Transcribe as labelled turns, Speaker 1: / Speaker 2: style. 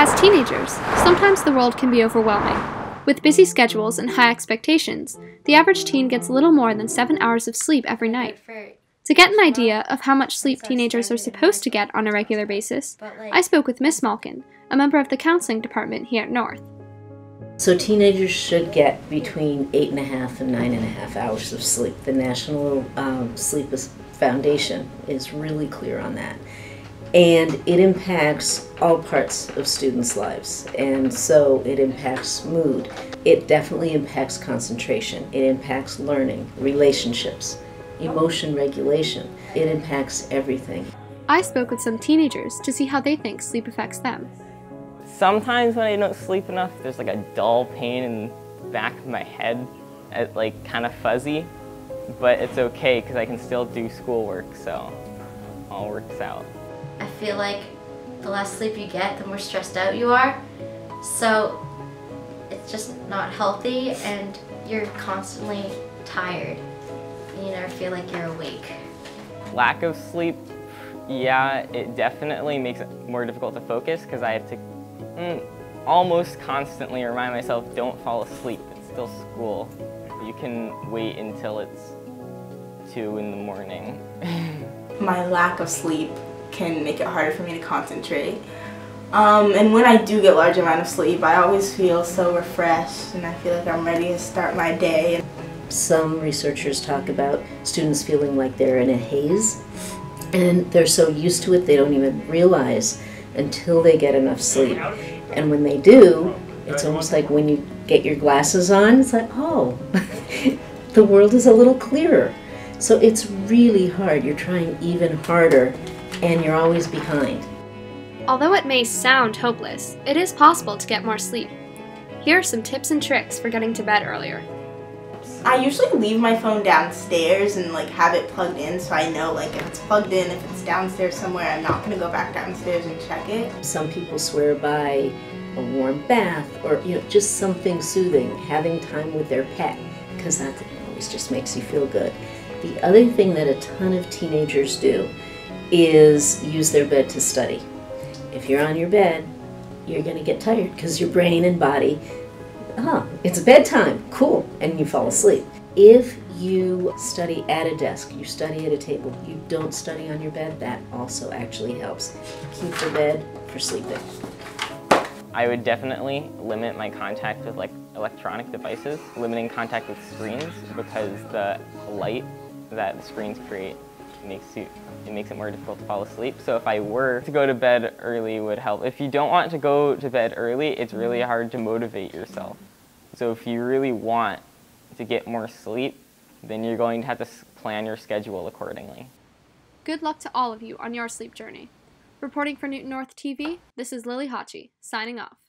Speaker 1: As teenagers, sometimes the world can be overwhelming. With busy schedules and high expectations, the average teen gets little more than 7 hours of sleep every night. To get an idea of how much sleep teenagers are supposed to get on a regular basis, I spoke with Miss Malkin, a member of the counseling department here at North.
Speaker 2: So teenagers should get between eight and a half and nine and a half hours of sleep. The National um, Sleep Foundation is really clear on that. And it impacts all parts of students' lives. And so it impacts mood. It definitely impacts concentration. It impacts learning, relationships, emotion regulation. It impacts everything.
Speaker 1: I spoke with some teenagers to see how they think sleep affects them.
Speaker 3: Sometimes when I don't sleep enough, there's like a dull pain in the back of my head, it, like kind of fuzzy, but it's okay because I can still do schoolwork, so all works out.
Speaker 4: I feel like the less sleep you get, the more stressed out you are. So it's just not healthy and you're constantly tired. And you never feel like you're awake.
Speaker 3: Lack of sleep, yeah, it definitely makes it more difficult to focus because I have to mm, almost constantly remind myself, don't fall asleep, it's still school. You can wait until it's 2 in the morning.
Speaker 5: My lack of sleep can make it harder for me to concentrate. Um, and when I do get large amount of sleep, I always feel so refreshed and I feel like I'm ready to start my day.
Speaker 2: Some researchers talk about students feeling like they're in a haze and they're so used to it they don't even realize until they get enough sleep. And when they do, it's almost like when you get your glasses on, it's like, oh, the world is a little clearer. So it's really hard. You're trying even harder, and you're always behind.
Speaker 1: Although it may sound hopeless, it is possible to get more sleep. Here are some tips and tricks for getting to bed earlier.
Speaker 5: I usually leave my phone downstairs and like have it plugged in so I know like if it's plugged in, if it's downstairs somewhere, I'm not gonna go back downstairs and check it.
Speaker 2: Some people swear by a warm bath or you know just something soothing, having time with their pet because that always just makes you feel good. The other thing that a ton of teenagers do is use their bed to study. If you're on your bed, you're going to get tired because your brain and body ah, it's bedtime, cool, and you fall asleep. If you study at a desk, you study at a table, you don't study on your bed, that also actually helps. Keep the bed for sleeping.
Speaker 3: I would definitely limit my contact with like electronic devices, limiting contact with screens because the light that the screens create makes you it makes it more difficult to fall asleep. So if I were to go to bed early would help. If you don't want to go to bed early, it's really hard to motivate yourself. So if you really want to get more sleep, then you're going to have to plan your schedule accordingly.
Speaker 1: Good luck to all of you on your sleep journey. Reporting for Newton North TV, this is Lilly Hacsi, signing off.